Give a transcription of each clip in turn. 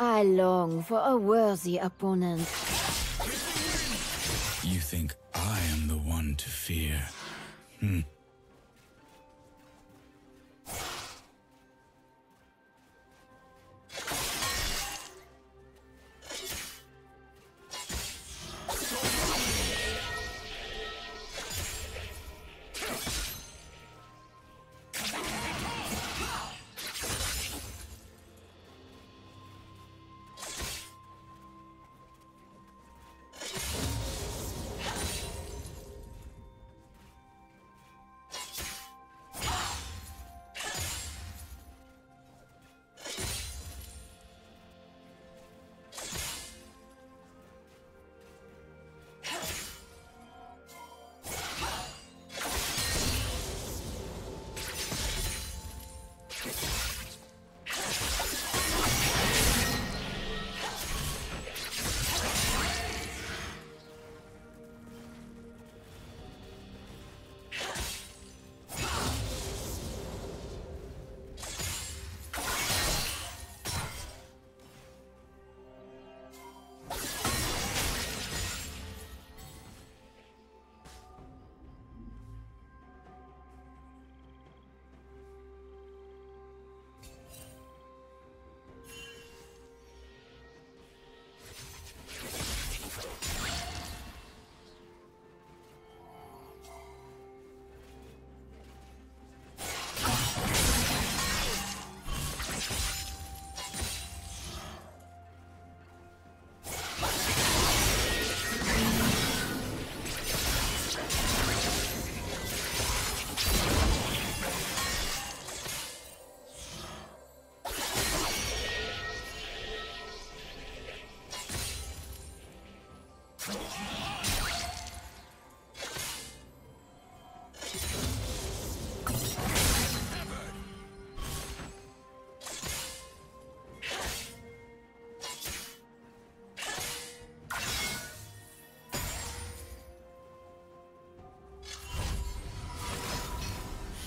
I long for a worthy opponent. You think I am the one to fear? Hmm.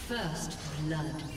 First blood.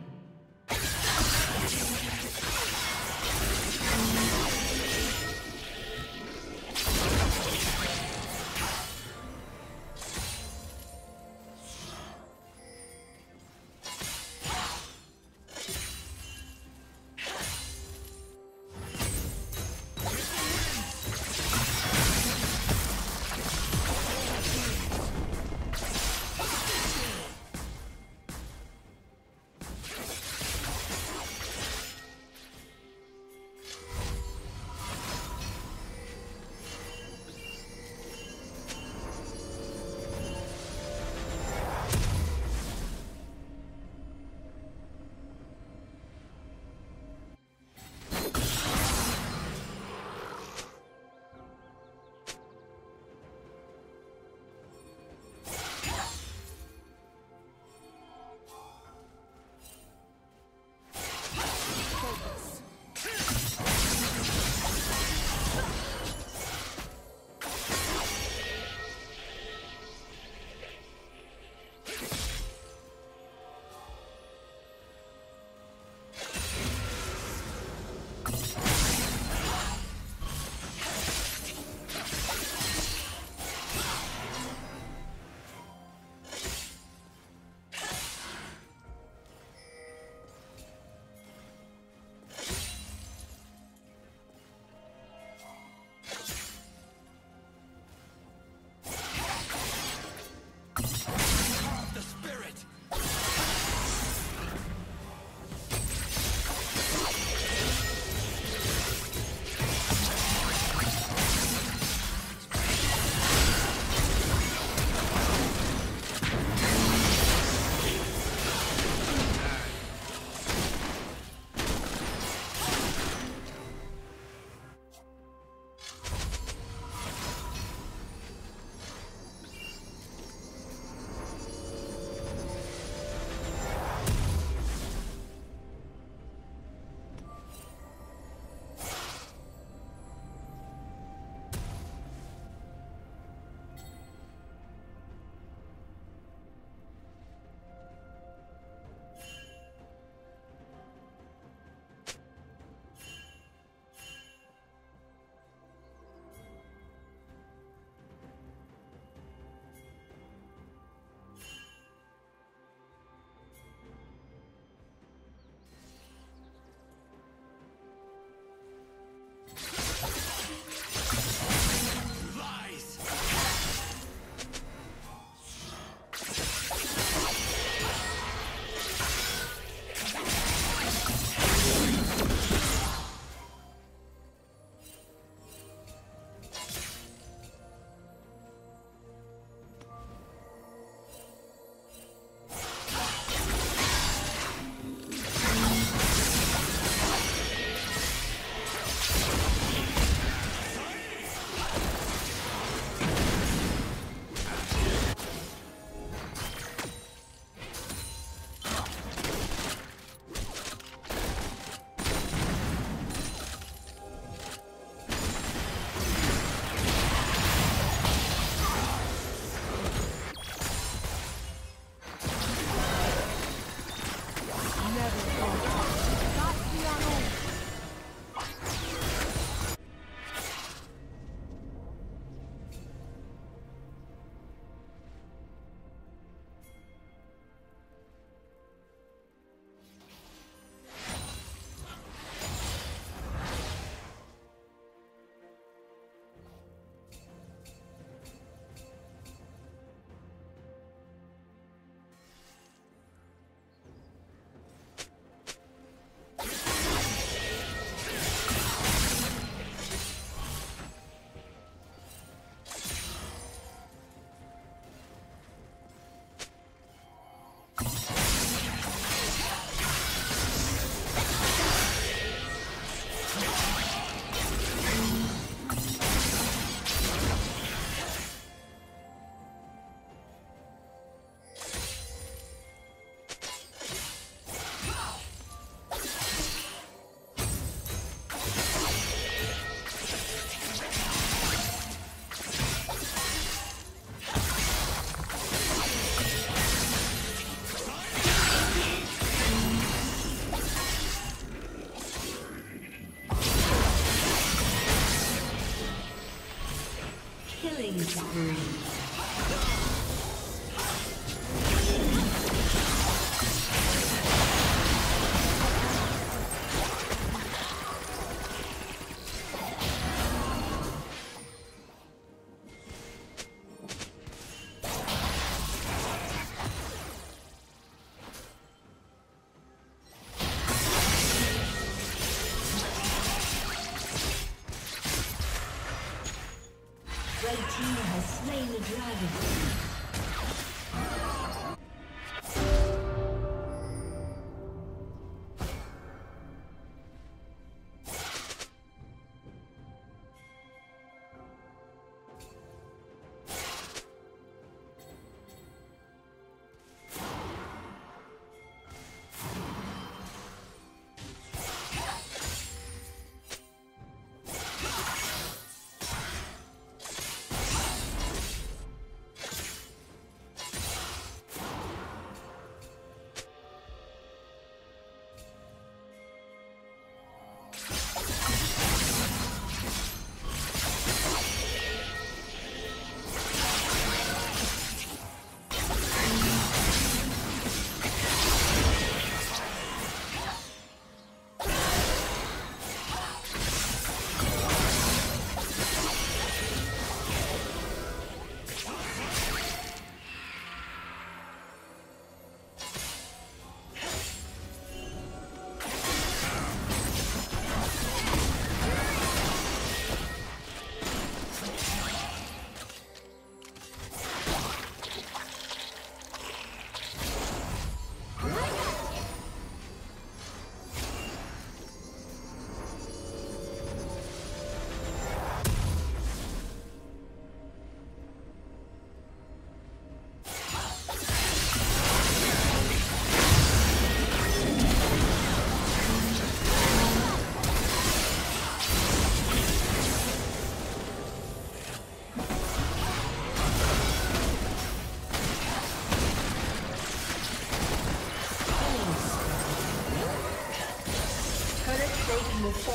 Killing spree.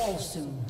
Fall soon.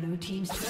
Blue Team's